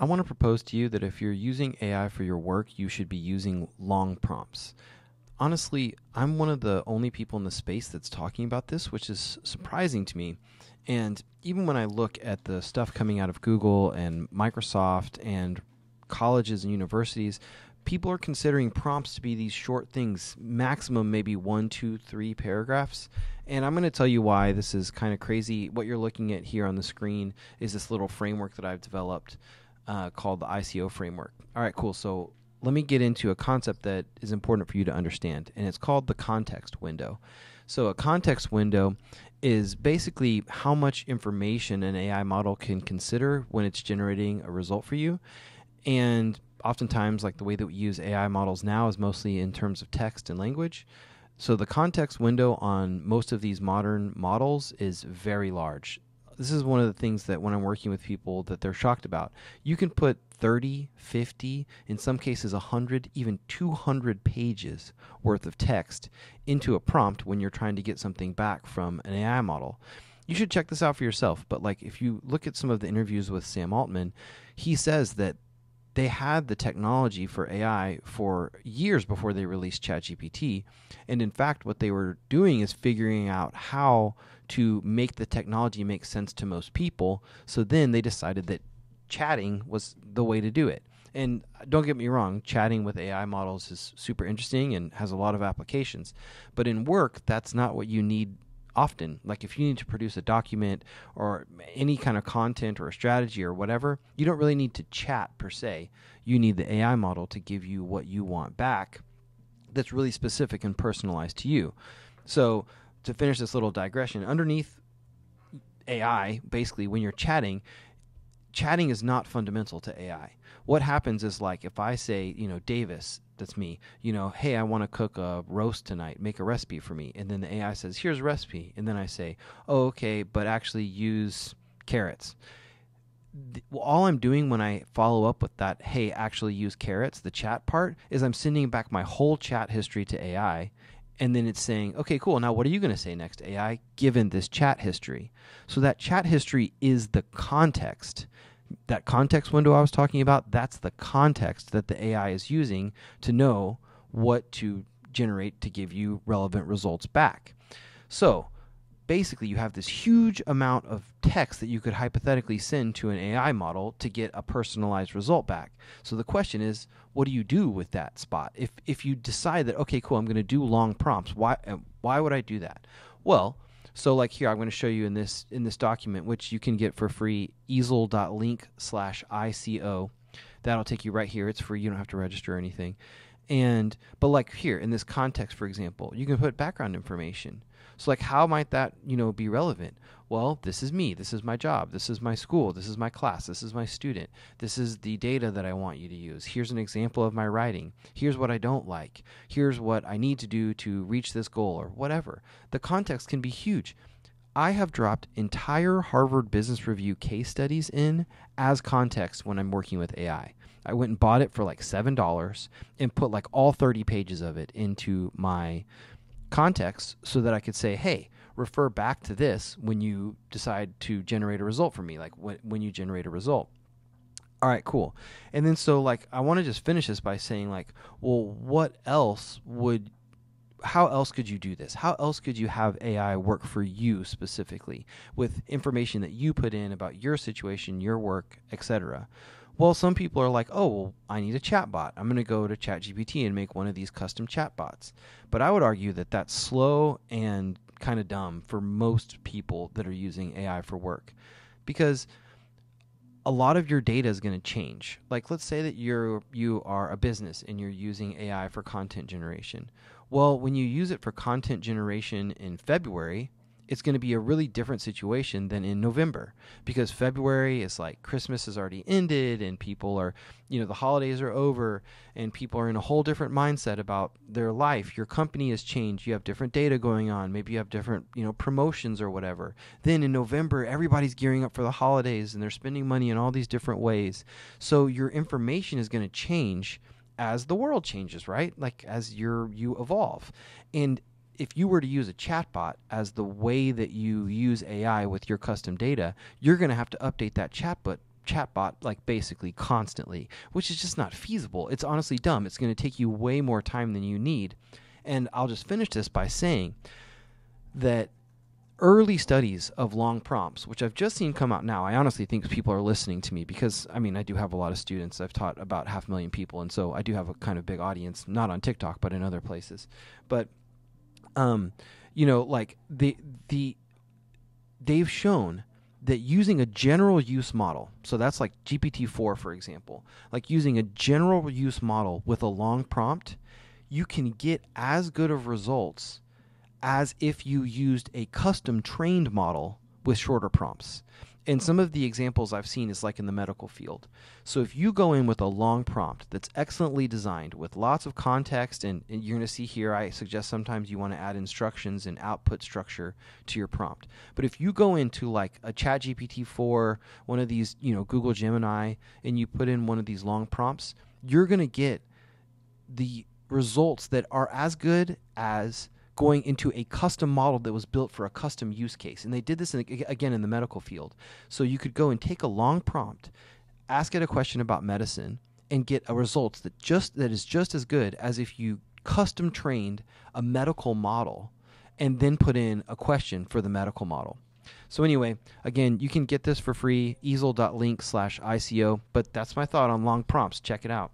I want to propose to you that if you're using AI for your work, you should be using long prompts. Honestly, I'm one of the only people in the space that's talking about this, which is surprising to me. And even when I look at the stuff coming out of Google and Microsoft and colleges and universities, people are considering prompts to be these short things, maximum maybe one, two, three paragraphs. And I'm going to tell you why this is kind of crazy. What you're looking at here on the screen is this little framework that I've developed uh, called the ICO framework. All right, cool. So let me get into a concept that is important for you to understand, and it's called the context window. So, a context window is basically how much information an AI model can consider when it's generating a result for you. And oftentimes, like the way that we use AI models now is mostly in terms of text and language. So, the context window on most of these modern models is very large this is one of the things that when I'm working with people that they're shocked about. You can put 30, 50, in some cases 100, even 200 pages worth of text into a prompt when you're trying to get something back from an AI model. You should check this out for yourself, but like if you look at some of the interviews with Sam Altman, he says that they had the technology for AI for years before they released ChatGPT. And in fact, what they were doing is figuring out how to make the technology make sense to most people. So then they decided that chatting was the way to do it. And don't get me wrong, chatting with AI models is super interesting and has a lot of applications. But in work, that's not what you need often. Like if you need to produce a document or any kind of content or a strategy or whatever, you don't really need to chat per se. You need the AI model to give you what you want back that's really specific and personalized to you. So, to finish this little digression, underneath AI, basically, when you're chatting, chatting is not fundamental to AI. What happens is like if I say, you know, Davis, that's me, you know, hey, I want to cook a roast tonight, make a recipe for me. And then the AI says, here's a recipe. And then I say, oh, okay, but actually use carrots. all I'm doing when I follow up with that, hey, actually use carrots, the chat part, is I'm sending back my whole chat history to AI. And then it's saying, okay, cool. Now, what are you going to say next, AI, given this chat history? So that chat history is the context that context window I was talking about, that's the context that the AI is using to know what to generate to give you relevant results back. So basically, you have this huge amount of text that you could hypothetically send to an AI model to get a personalized result back. So the question is, what do you do with that spot? If if you decide that okay, cool, I'm going to do long prompts, why uh, why would I do that? Well, so like here, I'm going to show you in this in this document, which you can get for free, eazl.link slash ICO. That'll take you right here. It's free. You don't have to register or anything. And but like here in this context, for example, you can put background information. So like how might that, you know, be relevant? Well, this is me. This is my job. This is my school. This is my class. This is my student. This is the data that I want you to use. Here's an example of my writing. Here's what I don't like. Here's what I need to do to reach this goal or whatever. The context can be huge. I have dropped entire Harvard Business Review case studies in as context when I'm working with AI. I went and bought it for like $7 and put like all 30 pages of it into my context so that I could say, hey, refer back to this when you decide to generate a result for me, like when, when you generate a result. All right, cool. And then so like I want to just finish this by saying like, well, what else would how else could you do this? How else could you have AI work for you specifically with information that you put in about your situation, your work, etc.? Well, some people are like, oh, well, I need a chatbot. I'm going to go to ChatGPT and make one of these custom chatbots. But I would argue that that's slow and kind of dumb for most people that are using AI for work because a lot of your data is going to change. Like let's say that you're you are a business and you're using AI for content generation. Well, when you use it for content generation in February, it's going to be a really different situation than in November because February is like Christmas has already ended and people are, you know, the holidays are over and people are in a whole different mindset about their life. Your company has changed. You have different data going on. Maybe you have different, you know, promotions or whatever. Then in November, everybody's gearing up for the holidays and they're spending money in all these different ways. So your information is going to change as the world changes, right? Like as you you evolve. And if you were to use a chatbot as the way that you use AI with your custom data, you're going to have to update that chatbot chatbot like basically constantly, which is just not feasible. It's honestly dumb. It's going to take you way more time than you need. And I'll just finish this by saying that early studies of long prompts, which I've just seen come out now, I honestly think people are listening to me because I mean I do have a lot of students. I've taught about half a million people, and so I do have a kind of big audience, not on TikTok but in other places. But um, you know, like the the they've shown that using a general use model, so that's like GPT-4 for example, like using a general use model with a long prompt, you can get as good of results as if you used a custom trained model with shorter prompts. And some of the examples I've seen is like in the medical field. So if you go in with a long prompt that's excellently designed with lots of context, and, and you're going to see here, I suggest sometimes you want to add instructions and output structure to your prompt. But if you go into like a Chat GPT 4, one of these, you know, Google Gemini, and you put in one of these long prompts, you're going to get the results that are as good as going into a custom model that was built for a custom use case. And they did this in, again in the medical field. So you could go and take a long prompt, ask it a question about medicine, and get a result that just that is just as good as if you custom trained a medical model and then put in a question for the medical model. So anyway, again, you can get this for free, eazl.link slash ICO, but that's my thought on long prompts. Check it out.